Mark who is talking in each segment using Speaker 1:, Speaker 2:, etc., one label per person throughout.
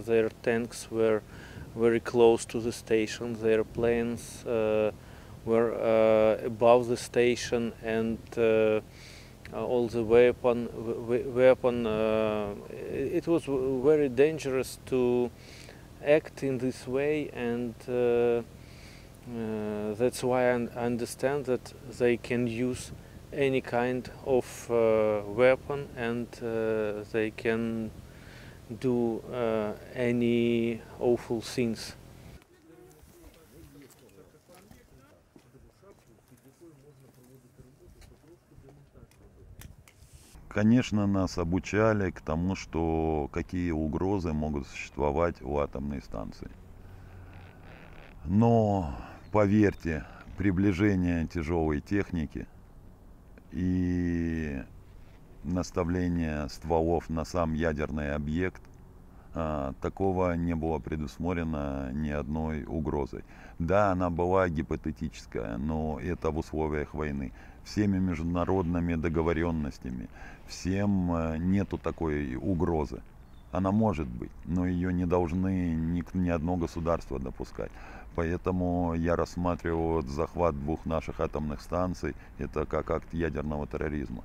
Speaker 1: Their tanks were very close to the station. Their planes uh, were uh, above the station, and uh, all the weapon we- weapon. Uh, it was very dangerous to act in this way, and uh, uh, that's why I understand that they can use any kind of uh, weapon and uh, they can do uh, any awful things.
Speaker 2: Конечно, нас обучали к тому, что какие угрозы могут существовать у атомной станции. Но поверьте, приближение тяжелой техники и наставление стволов на сам ядерный объект а, такого не было предусмотрено ни одной угрозой. Да, она была гипотетическая, но это в условиях войны. Всеми международными договоренностями, всем э, нету такой угрозы. Она может быть, но ее не должны ни, ни одно государство допускать. Поэтому я рассматриваю захват двух наших атомных станций это как акт ядерного терроризма.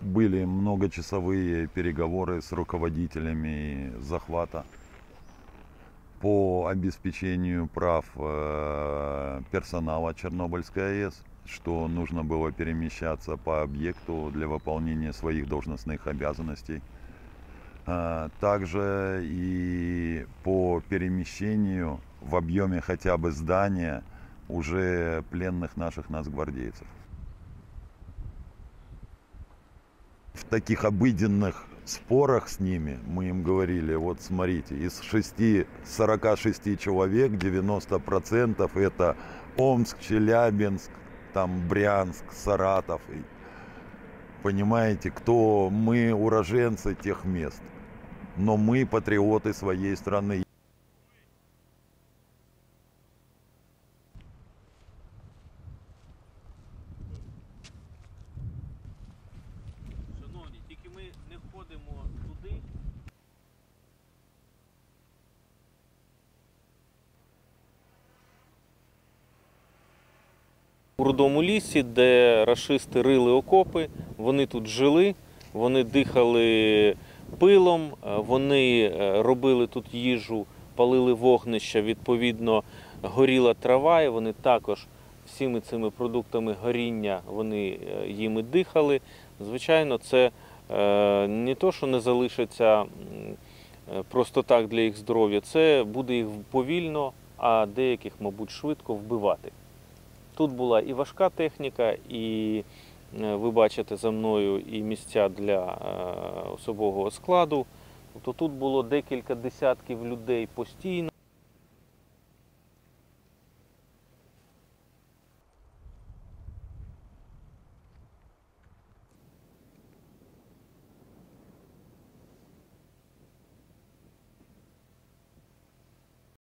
Speaker 2: Были многочасовые переговоры с руководителями захвата по обеспечению прав э, персонала Чернобыльской АЭС, что нужно было перемещаться по объекту для выполнения своих должностных обязанностей. А, Также и по перемещению в объеме хотя бы здания уже пленных наших нацгвардейцев. в таких обыденных спорах с ними мы им говорили, вот смотрите, из 6, 46 человек 90% это Омск, Челябинск, там Брянск, Саратов. Понимаете, кто мы уроженцы тех мест, но мы патриоты своей страны.
Speaker 1: У рудому лісі, де рашисти рили окопи, вони тут жили, вони дихали пилом, е, вони е, робили тут їжу, палили вогнища, відповідно, горіла трава, і вони також всіми цими продуктами горіння вони е, їми дихали. Звичайно, це не то, що не залишиться просто так для їх здоров'я, це буде їх повільно, а деяких, мабуть, швидко вбивати. Тут була і важка техніка, і е, ви бачите за мною і місця для е, особового складу. Тобто тут було декілька десятків людей постійно.